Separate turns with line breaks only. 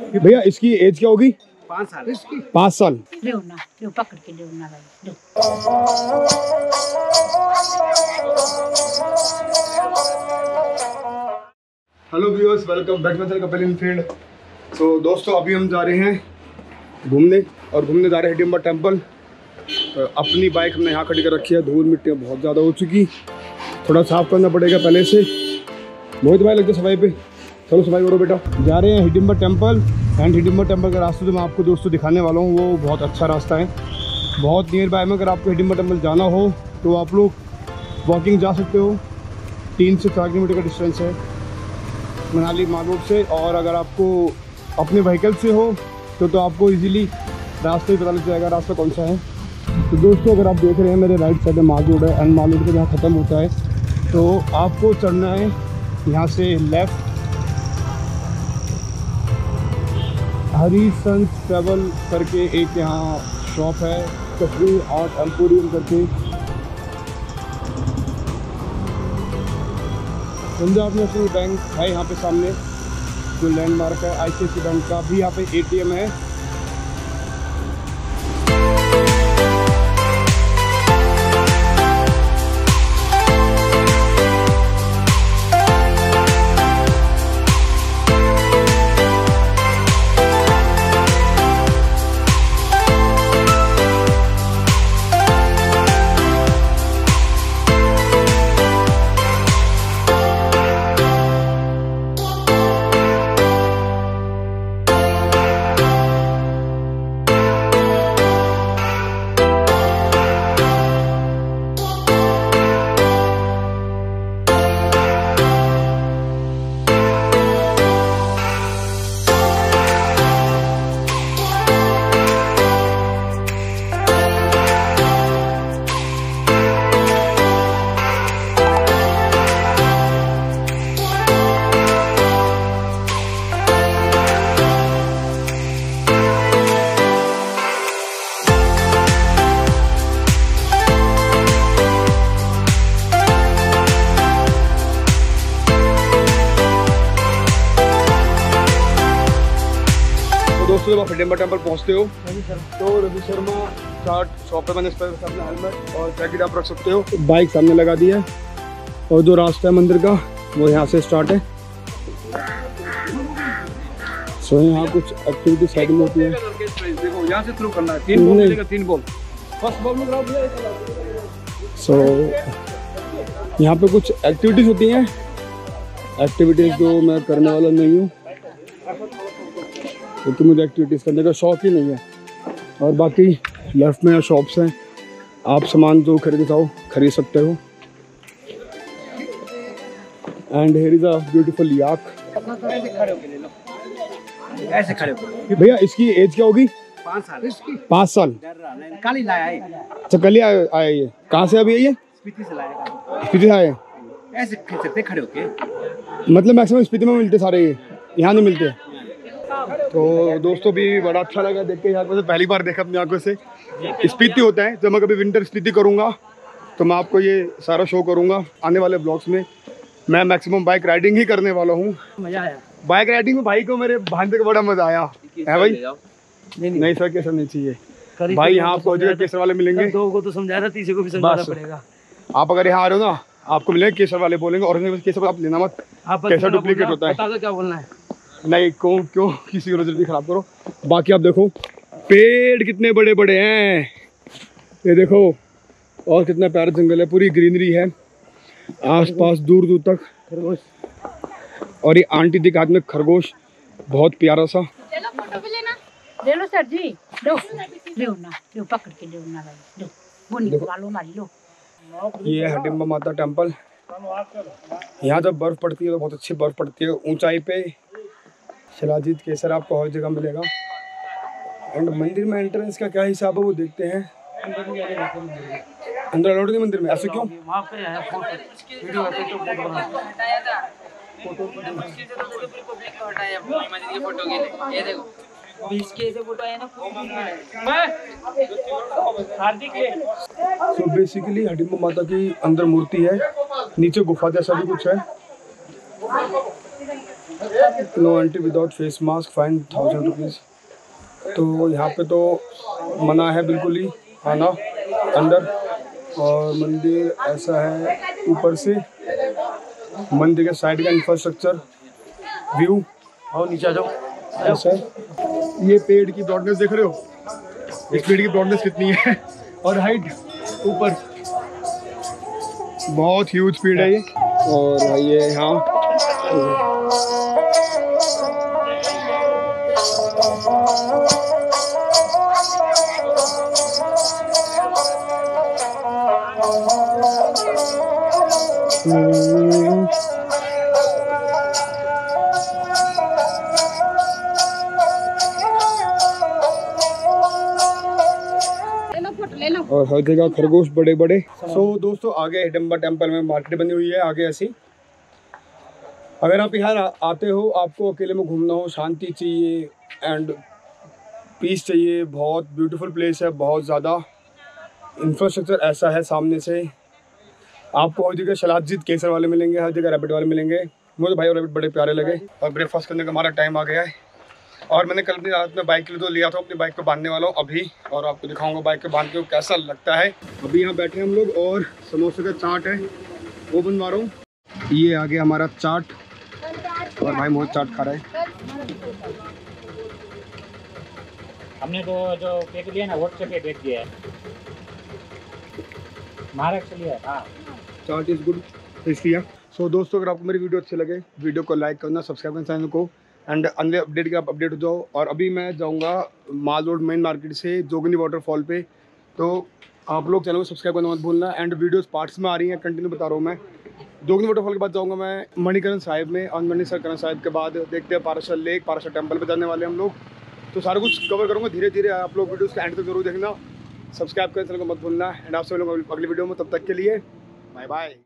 भैया इसकी एज क्या होगी?
पाँच साल। इसकी।
पाँच साल।
लेओ ना लेओ पकड़ के लेओ ना भाई लो।
Hello viewers welcome back to Kapil infield तो दोस्तों अभी हम जा रहे हैं घूमने और घूमने जा रहे हैं डिम्बर टेंपल तो अपनी बाइक हमने यहाँ खड़ी कर रखी है धूल मिट्टी बहुत ज़्यादा हो चुकी। थोड़ा साफ़ करना पड़ेगा पहले से। बहुत भाई लगता सफ़ाई पे? चलो सफ़ाई करो बेटा। जा रहे हैं Hidimba temple and Hidimba temple का रास्ता जो मैं आपको दोस्तों दिखाने वाला हूँ, वो बहुत अच्छा रास्ता है। बहुत नियर बाय में अगर आपको हिडिम्बा टेंपल जाना हो तो आप लोग वॉकिंग जा सकते हो। तीन से चार किलोमीटर का डिस्टेंस है, मनाली मालूर से। और अगर आपको अपने व्हीकल से हो तो तो आपको इजीली रास्ते ही पता लग जाएगा, रास्ता कौन सा है। तो दोस्तों, अगर आप देख रहे हैं, मेरे राइट साइड में मालूर है एंड मालूर के जहाँ ख़त्म होता है। तो आपको चढ़ना है यहाँ से लेफ़्ट हरी संत ट्रेवल करके एक यहाँ शॉप है, कश्मीर और एम्पोरियम करके। पंजाब नेशनल बैंक है यहाँ पे सामने, जो लैंडमार्क है आईसीआईसी बैंक का भी यहाँ पे एटीएम है। दोस्तों जब आप हिडिम्बा टेंपल पहुँचते हो तो रवि शर्मा चार्ट शॉप पे मैंने इस पर अपना हेलमेट और जैकेट आप रख सकते हो। बाइक सामने लगा दी है और जो रास्ता है मंदिर का वो यहाँ से स्टार्ट है। सो यहाँ कुछ एक्टिविटी साइड में होती है।
यहाँ से थ्रू करना है। तीन बॉल मिलेगा तीन बॉल फ़र्स्ट बॉल में
सो यहाँ पे कुछ एक्टिविटीज़ होती हैं। एक्टिविटीज़ जो मैं करने वाला नहीं हूँ। क्योंकि मुझे एक्टिविटीज़ करने का शौक ही नहीं है। और बाकी लेफ़्ट में शॉप्स हैं। आप सामान जो खरीदना चाहो खरीद सकते हो। And here is a beautiful yak
ऐसे खड़े
भैया इसकी एज क्या होगी?
पाँच साल।
पाँच साल
रहा नहीं कल ही लाया है
अच्छा कल ही आए ये। कहाँ से अभी आई है?
स्पीति से लाया
स्पीति से आए।
ऐसे सकते खड़े होके।
मतलब मैक्सिमम स्पीति में मिलते सारे ये। यहाँ नहीं मिलते। तो दोस्तों भी बड़ा अच्छा लगा देख के यहाँ तो पहली बार देखा अपनी आँखों से। स्पीति होता है जब मैं कभी विंटर स्पीति करूँगा तो मैं आपको ये सारा शो करूँगा आने वाले ब्लॉग्स में। मैं मैक्सिमम बाइक राइडिंग ही करने वाला हूँ।
मज़ा आया।
बाइक राइडिंग में भाई को मेरे भांजे को बड़ा मज़ा आया। है भाई?
नहीं
नहीं। सर कैसा नहीं चाहिए? भाई यहाँ आपको केसर वाले मिलेंगे।
दो को तो समझा रहा तीसरे को भी समझाना पड़ेगा।
आप अगर यहाँ आ रहे हो ना आपको मिलेंगे केसर वाले बोलेंगे और केसर आप लेना मत। कैसा डुप्लीकेट होता है।
क्या बोलना है।
नहीं क्यों क्यों? किसी को नज़र भी खराब करो। बाकी आप देखो पेड़ कितने बड़े बड़े हैं। ये देखो और कितना प्यारा जंगल है पूरी ग्रीनरी है। आसपास दूर दूर तक।
खरगोश
और ये आंटी दिख हाथ में खरगोश बहुत प्यारा सा।
चलो फ़ोटो भी लेना। ले लो सर जी। लो। लेओ ना लेओ पकड़ के लेओ ना भाई। लो वो निकालो मारी लो।
ये है डिम्बा माता टेंपल। यहाँ जब बर्फ़ पड़ती है तो बहुत अच्छी बर्फ़ पड़ती है ऊंचाई पे। शिलाजीत केसर आपको हर जगह मिलेगा। एंड मंदिर में एंट्रेंस का क्या हिसाब है वो देखते हैं। अंदर अलाउड नहीं मंदिर में। ऐसे क्यों?
है
सो बेसिकली हडिम्बा माता की अंदर मूर्ति है नीचे गुफा जैसा भी कुछ है। No entry without face mask fine thousand rupees तो यहाँ पे तो मना है बिल्कुल ही आना अंदर। और मंदिर ऐसा है ऊपर से मंदिर के साइड का इंफ्रास्ट्रक्चर व्यू
और नीचे आ जाओ।
ऐसा ये पेड़ की ब्रॉडनेस देख रहे हो? इस पेड़ की ब्रॉडनेस कितनी है? और हाइट ऊपर। बहुत ह्यूज पेड़ है ये। और ये यहाँ और हर जगह खरगोश बड़े बड़े। सो so, दोस्तों आगे हिडम्बा टेंपल में मार्केट बनी हुई है आगे ऐसी। अगर आप यहाँ आते हो आपको अकेले में घूमना हो शांति चाहिए एंड पीस चाहिए बहुत ब्यूटीफुल प्लेस है बहुत ज़्यादा इंफ्रास्ट्रक्चर ऐसा है सामने से। आपको हर जगह शलाजीत केसर वाले मिलेंगे, हर जगह रैबिट वाले मिलेंगे। मुझे भाई और रैबिट बड़े प्यारे लगे। और ब्रेकफास्ट करने का हमारा टाइम आ गया है। और मैंने कल अपनी रात में बाइक के लिए तो लिया था, अपनी बाइक को बांधने वाला हूँ अभी। और आपको दिखाऊँगा बाइक को बाँध के कैसा लगता है। अभी यहाँ बैठे हम लोग और समोसे का चाट है, वो बनवा रहा हूँ। ये आ गया हमारा चाट। और भाई मोहित चाट खा रहा है।
हमने तो जो पैक लिया ना व्हाट्सएप पे भेज दिया है। महाराष्ट्र लिया है।
चाट इज़ गुड है सो दोस्तों, अगर आपको मेरी वीडियो अच्छी लगे, वीडियो को लाइक करना सब्सक्राइब करना चैनल को एंड अगले अपडेट के आप अपडेट हो जाओ। और अभी मैं जाऊँगा माल रोड मेन मार्केट से जोगनी वाटरफॉल पे। तो आप लोग चैनल को सब्सक्राइब करना मत भूलना एंड वीडियोस पार्ट्स में आ रही हैं कंटिन्यू बता रहा हूँ मैं। जोगनी वाटरफॉल के बाद जाऊँगा मैं मणिकरण साहिब में, और मणिकरण साहिब के बाद देखते हैं पाराशा लेक पाराशा टेंपल पे जाने वाले हम लोग। तो सारा कुछ कवर करूँगा धीरे धीरे आप लोग वीडियोस के एंड तक ज़रूर देखना। सब्सक्राइब करें चैनल को मत भूलना एंड आपसे लोग अगली वीडियो में तब तक के लिए बाय बाय